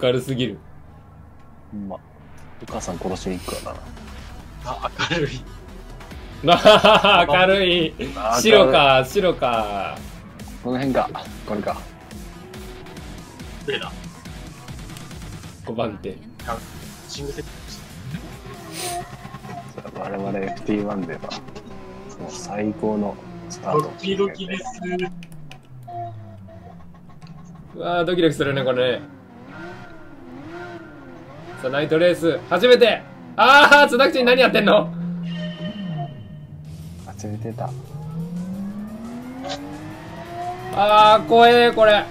明るすぎる。ま。お母さん殺しに行くからな。あ、明るい。まあ、明るい。あ白。か、白か。この辺か。これか。どれだ5番手。シングセット我々 FT1 では、その最高のスタートをドキドキです。うわー、ドキドキするね、これね。さあ、ナイトレース、初めてあー、津田口何やってんの？忘れてた。あー、怖え、これ。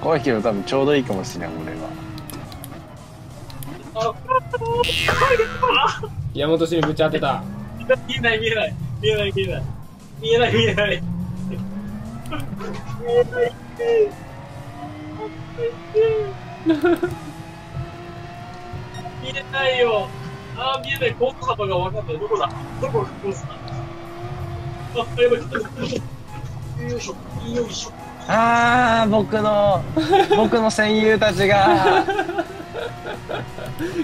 怖いけど多分ちょうどいいかもしれん、俺は。あ、山本氏にぶち当てた。見えない見えない。見えない見えない。見えない見えない。見えない見えないよ。あー、見えない。コース幅がわかんない。どこだ？どこ？がコースだ？あ、やばい。よいしょ。よいしょ。あー、僕の、僕の戦友たちが。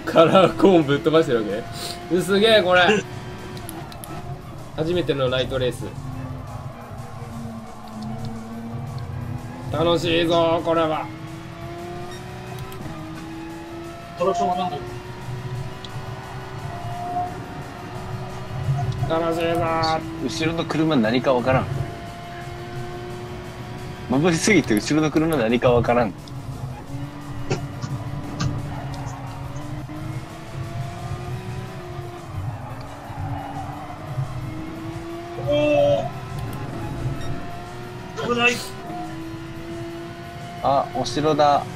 カラーコーンぶっ飛ばしてるわけ？うすげえ、これ。初めてのナイトレース。楽しいぞ、これは。トラクションわかんない。楽しいぞ後ろの車何かわからん。眩しすぎて後ろの車何かわからん。おー危ない。あ、お城だ。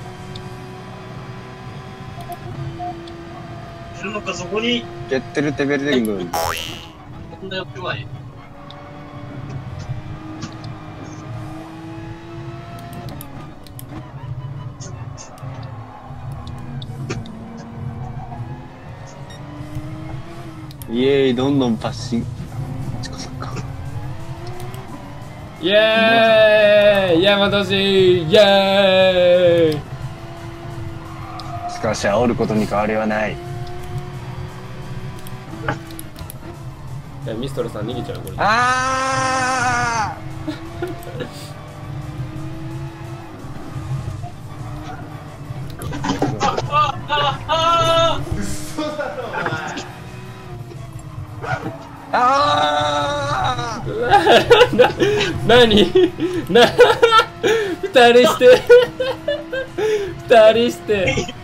いるのか、そこに。ゲッテルテベルデング。こんなやってない。イエーイ、どんどんパッシン。こっちこそっか。イエーイ山本氏イエーイしかし煽ることに変わりはない。いやミストルさん逃げちゃうこれ。ああああああな、なにな、二人して、二人して、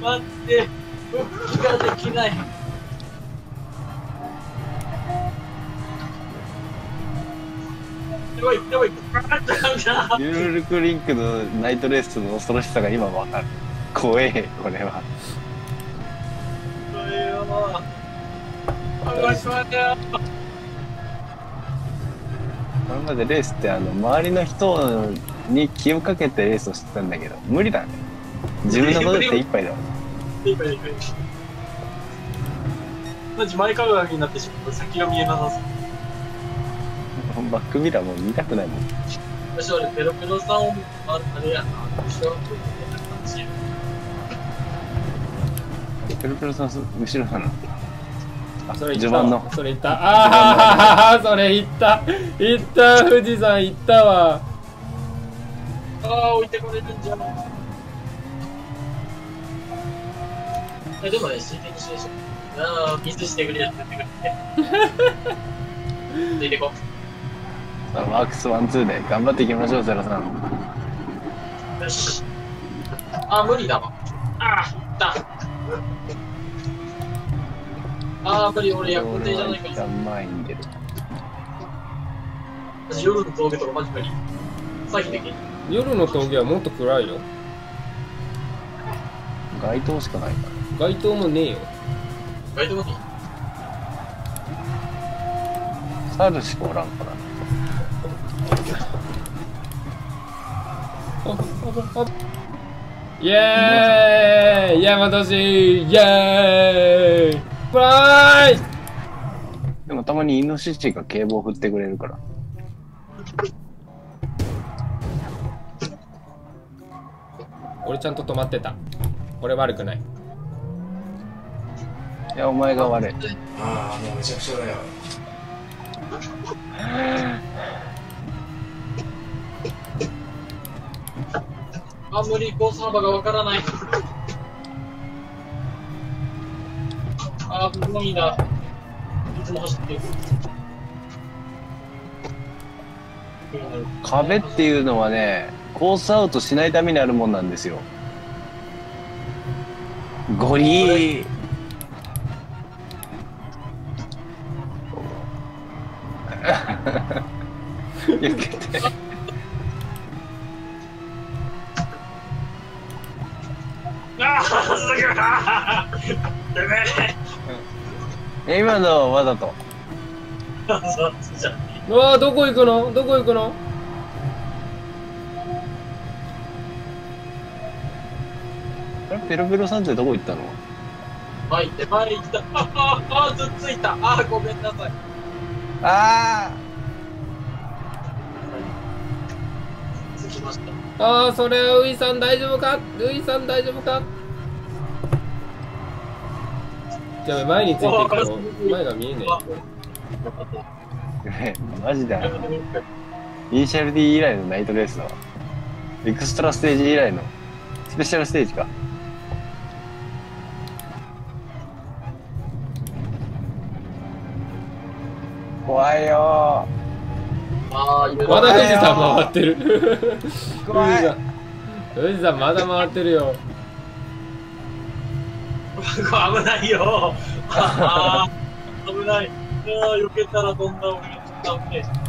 待って、復帰ができない。ユールクリンクのナイトレースの恐ろしさが今わかる。怖え、これは。これは、あ、わしまった。これまでレースってあの周りの人に気をかけてレースをしてたんだけど無理だね自分のことで手一杯だわいいかいいかいいマジ前かがみになってしまう先が見えなさそうバックミラーもう見たくないもん。私俺ペロペロさんをああれやな。後ろのペロペロさん後ろなの。あそれ言った。序盤の。それ言った。ああ、それ言った。言った、富士山言ったわ。ああ置いてこれるんじゃ。んえでもね水滴しでしょ。ああミスしてくれやってくれてついて。こ さあマークスワンツーで頑張っていきましょうゼロさん。よしあー無理だわ。ああいったああ無理俺夜行亭じゃないか一旦前に出る。私夜の峠とかマジ無理。詐欺できん夜の峠はもっと暗いよ。街灯しかないか街灯もねえよ。バイト無理らサルしかおらんからイエーイ。山戸氏。イエーイ。イ。でもたまにイノシシが警棒振ってくれるから。俺ちゃんと止まってた。俺悪くない。いや、お前が悪い。ああもうめちゃくちゃだよ あ、無理、コース幅がわからない。あー、不本意だ。いつも走ってる。壁っていうのはね、コースアウトしないためにあるもんなんですよ。ゴリー。避けて。あー、すぐえ。今のわざと。そうじゃんうわーどこ行くの？どこ行くの？ペロペロさんってどこ行ったの？前行って、前行った。ああ、ずっついた。あー、ごめんなさい。あつきました。ああそれはウイさん大丈夫か？ウイさん大丈夫か？じゃあ前についていくと前が見えねああ マジでイニシャル D 以来のナイトレースだわエクストラステージ以来の。スペシャルステージか怖いよあー、いえまだ富士山回ってる富士山富士山まだ回ってるよ危ないよ。危ない。ああ、避けたら飛んだ俺がちょっと危ねえ。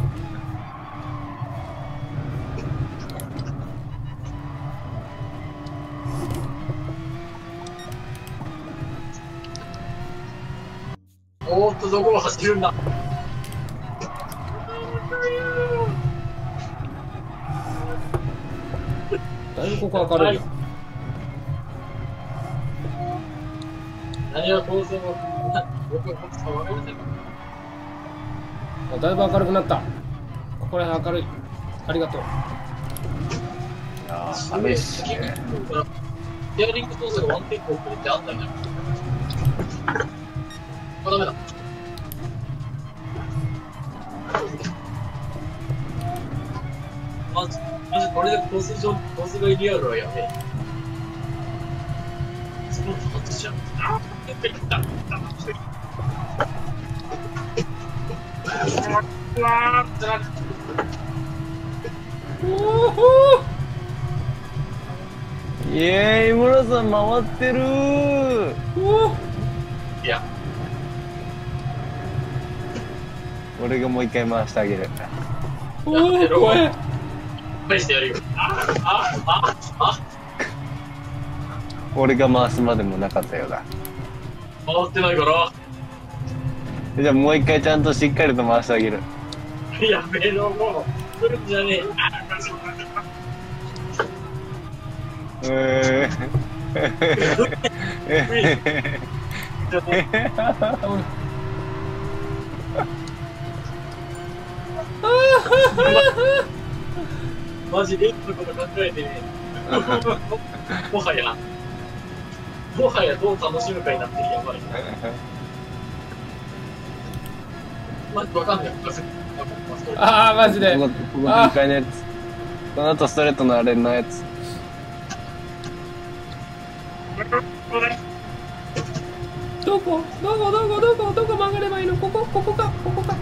おーっと、どこを走るんだ？ここ明るいよ何が だいぶ明るくなった。ここら辺明るい。ありがとう。あー雨っすねステアリング操作がワンテイク遅れてあったよね。あ、ダメだ。マジこれでコース上、コース外リアルはやべえ。その外しちゃう。あー、やっぱり来た。うわー、つられおほイエーイ村さん回ってるー。おいや、俺がもう一回回してあげる。おお怖え返してやるよ。あ、あ、あー、あ俺が回すまでもなかったようだ、回ってないから。じゃあもう一回ちゃんとしっかりと回してあげるやめろ、もう。来るんじゃねえ。あー、マジえちょっとマジレッドのこと考えて。ね。もはや、もはやどう楽しむかになってる、やばい。マジわかんない。ああマジで。ここのやつ。この後ストレートのあれのやつ。どこ？どこ？どこ？どこ？どこ？曲がればいいの？ここ？ここか？ここか？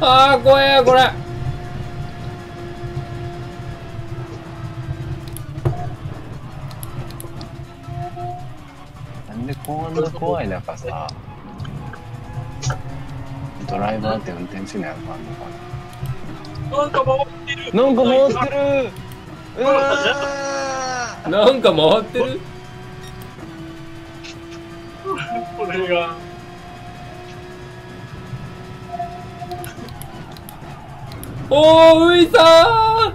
ああ怖えこれこんな怖い中さドライバーって運転せなあかんのかなんか回ってる。ななんか回ってるうわーなんか回ってるこれが。おーウイさ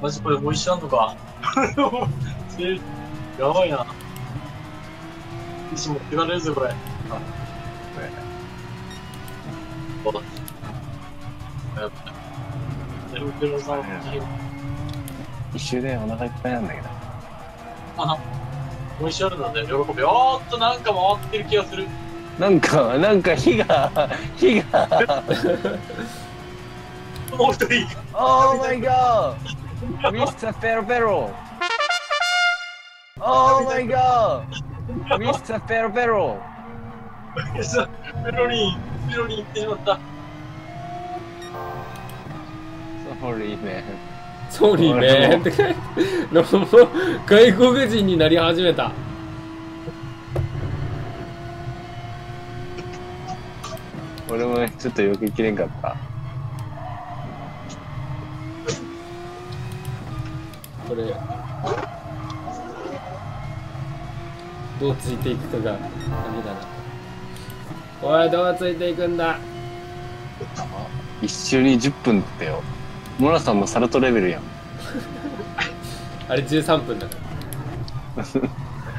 マジこれもう一緒あんのか。えやばいな。石持ってかれるぞ、これ。あ、これ。やばい。ゼロゼロさん、一周でお腹いっぱいなんだけど。あ、もう一緒あるなんだよ、喜び。おーっと、なんか回ってる気がする。なんか、なんか火が、火が、もう一人。Oh my god! Mr. ペロペロ Oh my god! Mr. ペロペロペロリン、ペロリン行ってしまった。Sorry man. ソーリーねーっての外国人になり始めた俺もねちょっと避けきれんかった。これどうついていくかが鍵だな。おいどうついていくんだ？一周に10分だったよ。モラさんのサルトレベルやん。あれ13分だ。か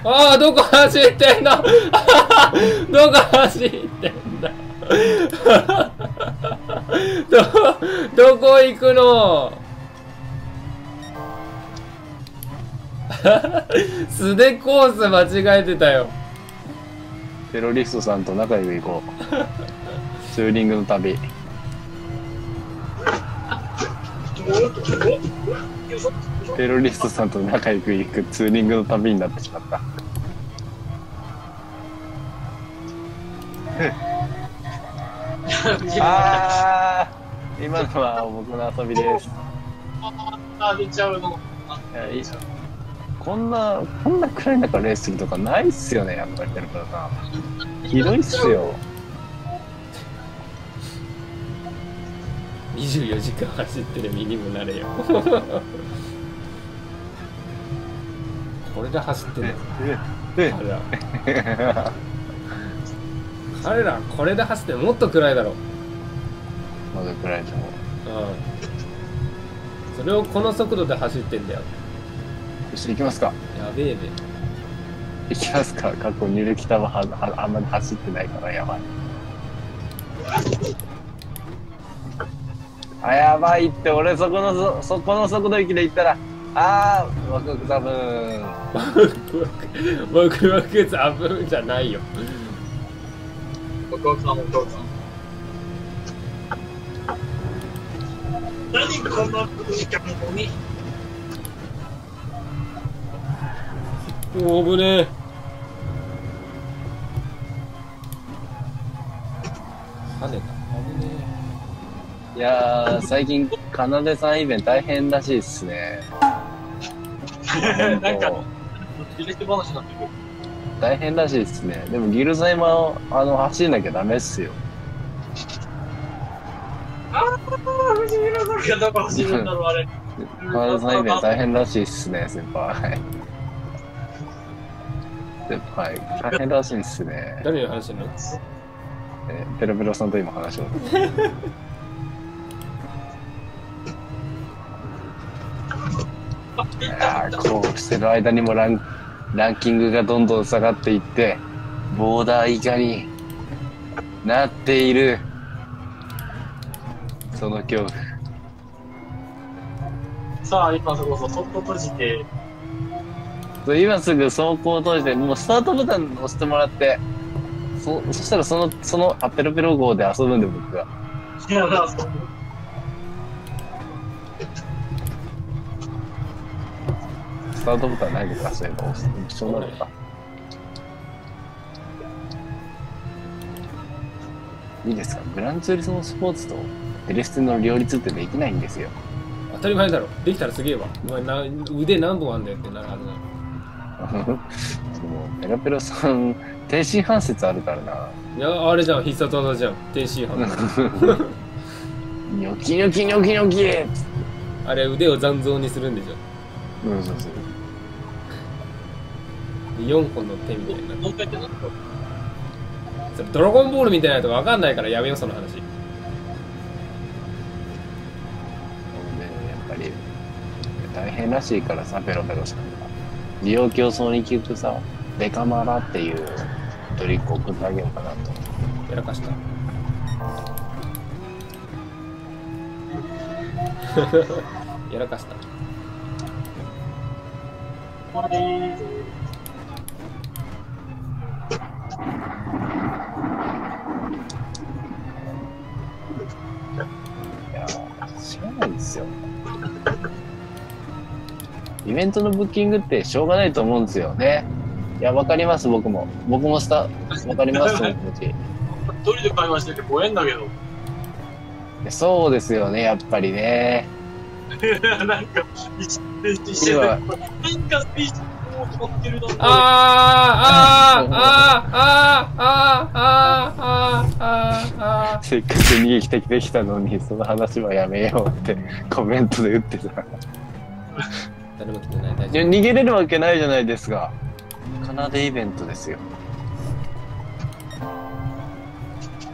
らああどこ走ってんの？どこ走ってんだ？どどこ行くの？素でコース間違えてたよテロリストさんと仲良く行こう。ツーリングの旅。テロリストさんと仲良く行くツーリングの旅になってしまった。あー今のは僕の遊びです。あ、出ちゃうの。いやいいこんな、こんな暗い中レースするとかないっすよね、やっぱりテロプロさん。ひどいっすよ。24時間走ってる身にもなれよ。これで走ってる。え彼ら。彼らこれで走ってる。もっと暗いだろ。まだ暗いと思う。うん。それをこの速度で走ってんだよよし、行きますか。やべえべ行きますか。過去ニュルキタはははあんまり走ってないからやばい。あ、やばいって、俺そこのそ、そこの速度域で行ったら、あー、ワクワクザブーン。ワクワクワクザブーンじゃないよ僕はさん、お父さん。何この時間に。おおぶねえ跳ねた危ねいやー、最近、かなでさんイベント大変らしいっすね。なんか、履歴話になってくる。大変らしいっすね。でも、ギルザイマあの、走んなきゃダメっすよ。ああ、藤村さんがどこ走るんだろう、あれ。かなでさんイベント大変らしいっすね、先輩。先輩、大変らしいっすねえ。誰の話してんの？えペロペロさんと今話を。いやーこうしてる間にもランランキングがどんどん下がっていって、ボーダー以下になっている、その恐怖。さあ、今そこそ、そっと閉じて、今すぐ走行を閉じて、もうスタートボタン押してもらって、そそしたらその、その、あ、ペロペロ号で遊ぶんで僕が。スタートボタンないでください。押して一緒なのか。いいですか？グランツーリスモスポーツとテレステの両立ってできないんですよ。当たり前だろできたらすげえわお前な腕何本あんだよってなるはずだで も、ペロペロさん、天津飯説あるからな。いやあれじゃん必殺技じゃん天津飯 ニョキニョキニョキニョキあれ腕を残像にするんでしょうん、そうそう。で4本の手みたいなもう一回ってなそれドラゴンボールみたいなやつ分かんないからやめようその話で、やっぱり、大変らしいからさ、ペロペロさんが。利用競争に聞くさ、デカマラっていうドリンク送ってあげようかなと。やらかした やらかしたいやーしょうがないですよ。イベントのブッキングってしょうがないと思うんですよね。いや、わかります、僕も。僕もスタ、わかります、その気持ち。一人で会話してて怖えんだけど。そうですよね、やっぱりね。なんか、一一瞬で、変化スピーチってるああ、ああ、ああ、ああ、ああ、ああ、せっかく逃げてきてきたのに、その話はやめようってコメントで打ってた。ー誰も来てない大いや丈逃げれるわけないじゃないですか。カナダイベントですよ。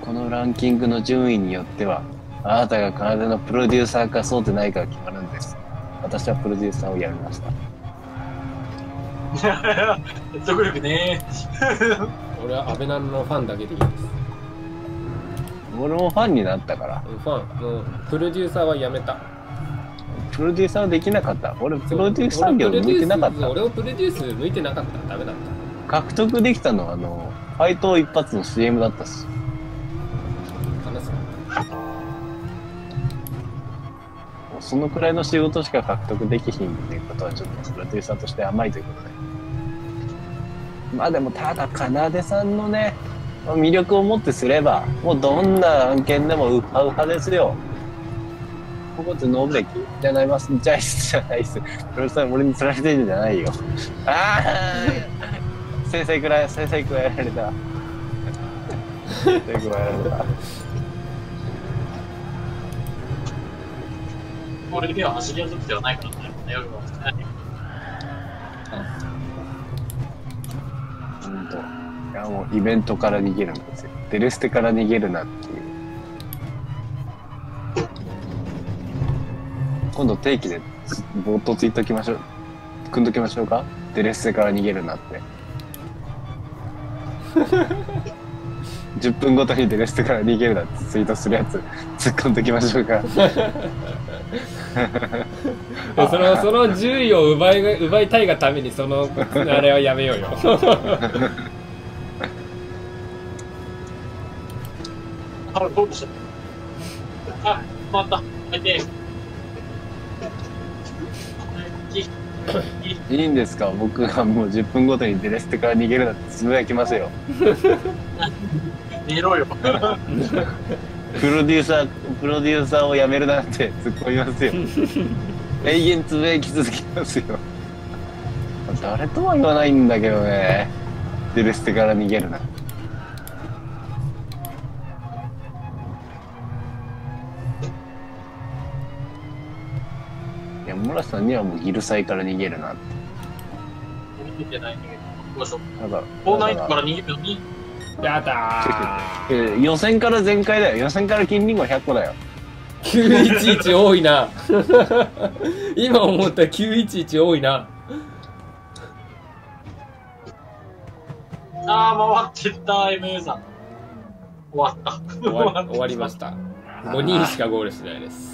このランキングの順位によっては、あなたがカナダのプロデューサーかそうでないかが決まるんです。私はプロデューサーをやめました。説得力ね。夫俺はアベナのファンだけでいいです俺もファンになったから。うんファンもうプロデューサーはやめたプロデューサーできなかった。俺プロデューサー業向いてなかった。俺をプロデュース向いてなかったダメだった獲得できたのは、あの、ファイト一発の CM だったし。そのくらいの仕事しか獲得できひんっていうことはちょっとプロデューサーとして甘いということで。まあでもただ、かなでさんのね、魅力をもってすれば、もうどんな案件でもウハウハですよ。ここって飲むべきじゃないます。じゃあいっすじゃないっす。俺に釣られてるんじゃないよ。ああ先生くらい、先生くらいやられた。先生くらいやられた。俺的には走り屋族ではないからね。夜は。本当。いやもうイベントから逃げるんですよ。デレステから逃げるなっていう。今度定期で冒頭ツイートきましょう。組んどきましょうかデレステから逃げるなって。10分ごとにデレステから逃げるなってツイートするやつ突っ込んどきましょうか。そのその10位を奪い奪いたいがためにそのあれはやめようよあ、どうでした？あ、また。相手。いいいいんですか？僕がもう10分ごとにデレステから逃げるなってつぶやきますよ。寝ろよ。プロデューサー、プロデューサーを辞めるなんて突っ込みますよ。永遠つぶやき続けますよ。誰とは言わないんだけどね。デレステから逃げるな。村瀬さんにはもうギルサイから逃げるなって。見てないんだけど。どうしよう。だから、から逃げるのに、やだえー予選から全開だよ。予選から金リンゴ100個だよ。ー911多いな 今思った911多いなあー、回ってった MA さん。終わった。終わり終わりました 5人しかゴールしてないです